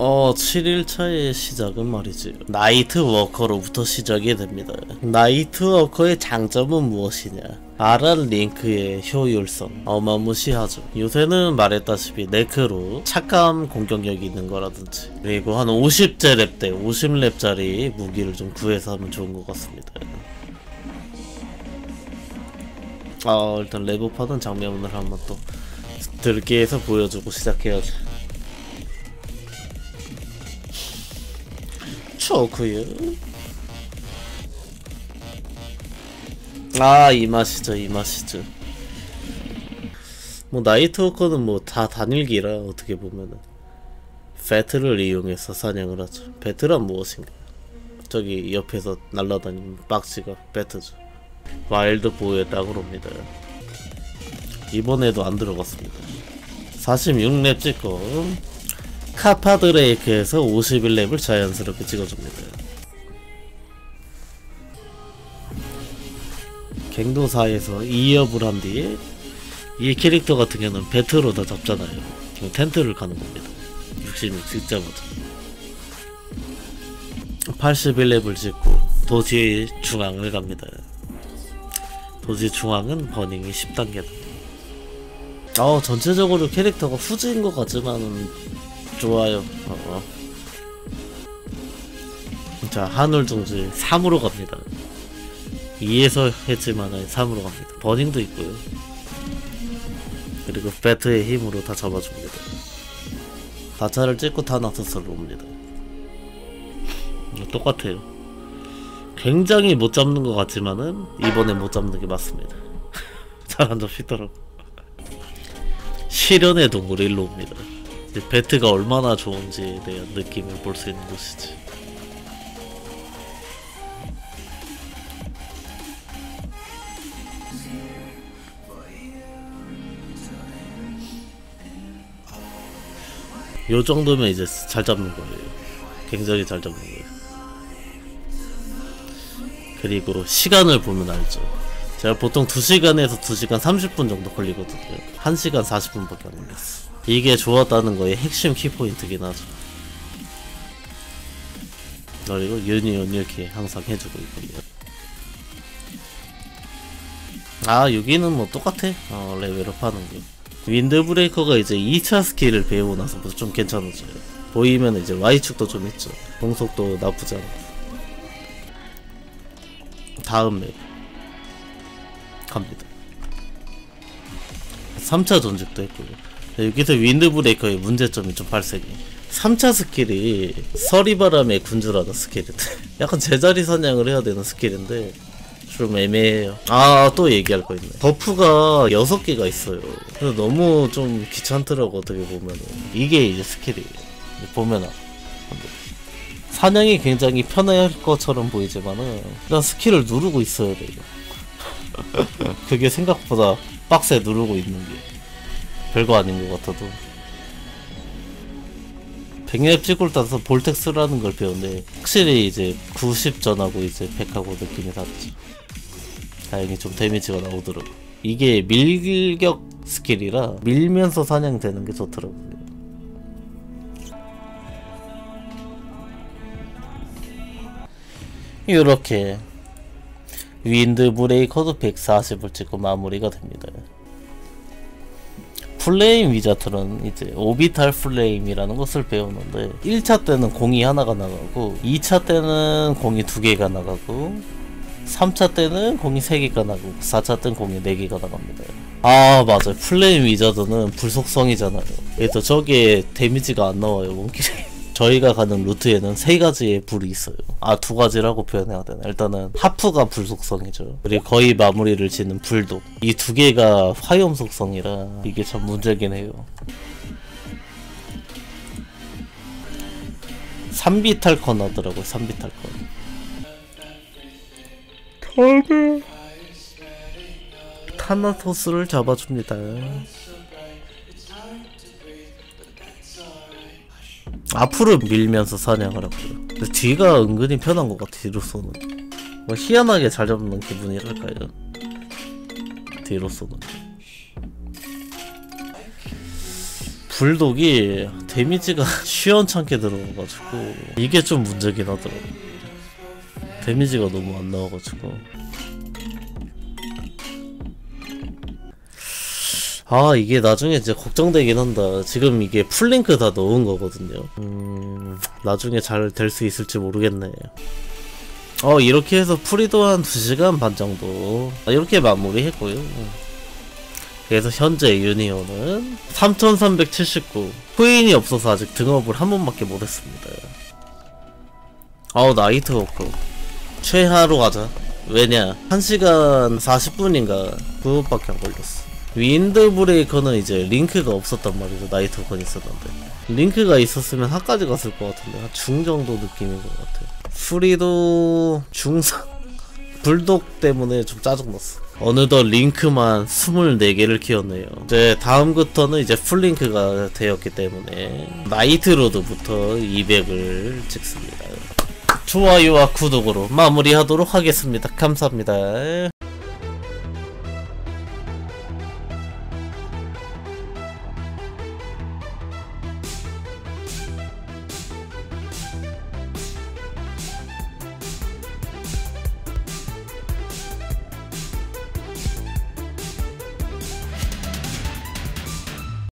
어, 7일차의 시작은 말이지. 나이트 워커로부터 시작이 됩니다. 나이트 워커의 장점은 무엇이냐? RR 링크의 효율성 어마무시하죠. 요새는 말했다시피 네크로 착감 공격력이 있는 거라든지 그리고 한 50제 렙대 50렙짜리 무기를 좀 구해서 하면 좋은 것 같습니다. 아 일단 레벨업하는 장면을 한번 또 들기에서 보여주고 시작해야지. 좋구요. 아, 이 맛이죠, 이 맛이죠. 뭐, 나이트워커는 뭐, 다 단일기라, 어떻게 보면은. 배트를 이용해서 사냥을 하죠. 배트란 무엇인가? 저기 옆에서 날아다니는 박쥐가 배트죠. 와일드 보의 땅으로 옵니다. 이번에도 안 들어갔습니다. 46렙 찍고, 카파드레이크에서 51렙을 자연스럽게 찍어줍니다. 갱도사에서 2업을 한 뒤에 이 캐릭터 같은 경우는 배트로 다 잡잖아요. 지금 텐트를 가는 겁니다. 66 찍자마자 81렙을 찍고 도시 중앙을 갑니다. 도시 중앙은 버닝이 10단계다. 어, 전체적으로 캐릭터가 후지인 것 같지만은 좋아요. 어, 어. 자, 한울 중지 3으로 갑니다. 2에서 했지만 3으로 갑니다. 버닝도 있고요. 그리고 배트의 힘으로 다 잡아줍니다. 다차를 찍고 타나서스로 옵니다. 똑같아요. 굉장히 못 잡는 것 같지만은 이번에 못 잡는 게 맞습니다. 잘 안 잡히더라고. 실현의 동굴 일로 옵니다. 배트가 얼마나 좋은지에 대한 느낌을 볼 수 있는 곳이지. 요 정도면 이제 잘 잡는 거예요. 굉장히 잘 잡는 거예요. 그리고 시간을 보면 알죠. 제가 보통 2시간에서 2시간 30분 정도 걸리거든요. 1시간 40분밖에 안 걸렸어. 이게 좋았다는 거의 핵심 키포인트긴 하죠. 그리고 유니온 이렇게 항상 해주고 있고요. 아 여기는 뭐 똑같아. 어, 레벨업 하는 게. 윈드브레이커가 이제 2차 스킬을 배우고 나서부터 좀 괜찮아져요. 보이면 이제 Y축도 좀 있죠. 공속도 나쁘지 않고. 다음 맵 갑니다. 3차 전직도 했고요. 여기서 윈드브레이커의 문제점이 좀 발생해. 3차 스킬이 서리바람의 군주라는 스킬인데 약간 제자리 사냥을 해야 되는 스킬인데 좀 애매해요. 아, 또 얘기할 거 있네. 버프가 6개가 있어요. 그래서 너무 좀 귀찮더라고, 어떻게 보면은. 이게 이제 스킬이에요. 보면은. 사냥이 굉장히 편할 것처럼 보이지만은, 그냥 스킬을 누르고 있어야 돼요. 그게 생각보다 빡세 누르고 있는 게. 별거 아닌 것 같아도. 백렙 찍을 따서 볼텍스라는 걸 배웠는데, 확실히 이제 90전하고 이제 100하고 느낌이 다르죠. 다행히 좀 데미지가 나오더라고. 이게 밀격 스킬이라 밀면서 사냥되는 게 좋더라고요. 이렇게 윈드 브레이커도 140을 찍고 마무리가 됩니다. 플레임 위자드는 이제 오비탈 플레임이라는 것을 배우는데 1차 때는 공이 하나가 나가고 2차 때는 공이 두 개가 나가고 3차 때는 공이 3개가 나고 4차 때는 공이 4개가 나갑니다. 아 맞아요. 플레임 위자드는 불속성이잖아요. 그래서 저게 데미지가 안 나와요. 원킬이. 저희가 가는 루트에는 세 가지의 불이 있어요. 아, 두 가지라고 표현해야 되나? 일단은 하프가 불 속성이죠. 그리고 거의 마무리를 짓는 불도. 이 두 개가 화염 속성이라 이게 참 문제긴 해요. 3비 탈컨 하더라고요. 3비 탈컨. 다음에 타나토스를 잡아줍니다. 앞으로 밀면서 사냥을 하고요. 근데 뒤가 은근히 편한 것 같아, 뒤로서는. 뭐 희한하게 잘 잡는 기분이랄까요. 뒤로서는. 불독이 데미지가 시원찮게 들어가가지고 이게 좀 문제긴 하더라고 데미지가 너무 안 나와가지고 아 이게 나중에 이제 걱정되긴 한다. 지금 이게 풀링크 다 넣은 거거든요. 음 나중에 잘 될 수 있을지 모르겠네. 어 이렇게 해서 플위도 한 2시간 반 정도. 이렇게 마무리했고요. 그래서 현재 유니온은 3379 코인이 없어서 아직 등업을 한 번밖에 못했습니다. 아우 나이트 워커. 최하로 가자. 왜냐 1시간 40분인가? 그것밖에 안 걸렸어 윈드 브레이커는 이제 링크가 없었단 말이죠. 나이트 워커는 있었는데. 링크가 있었으면 하까지 갔을 것 같은데. 한 중 정도 느낌인 것 같아 수리도 중상 불독 때문에 좀 짜증났어. 어느덧 링크만 24개를 키웠네요. 이제 다음부터는 이제 풀링크가 되었기 때문에 나이트로드부터 200을 찍습니다. 좋아요와 구독으로 마무리하도록 하겠습니다. 감사합니다